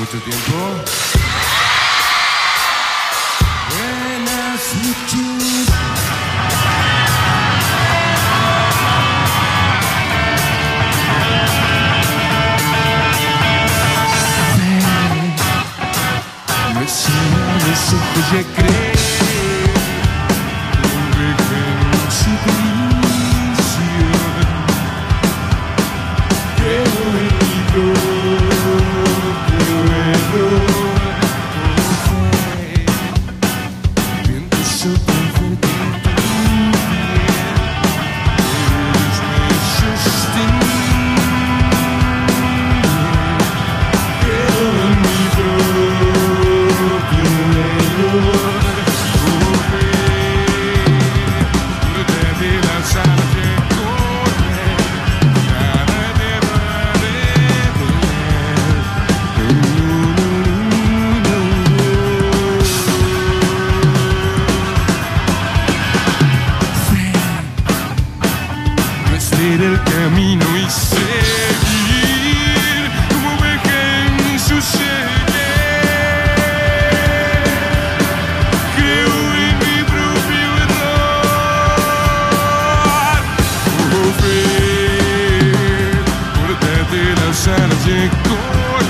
mucho tiempo. Buenas noches. Me cierra los ojos y cree en su prisión. Hacer el camino y seguir como oveja en su sede. Creo en mi propio error. Correr, cortate las alas y correr.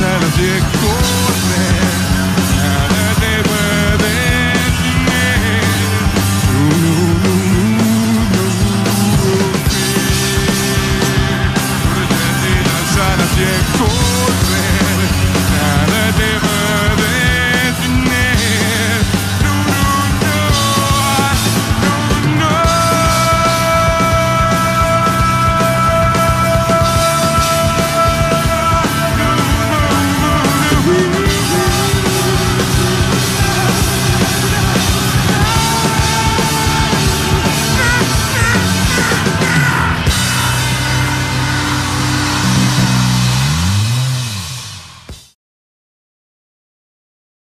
zijn als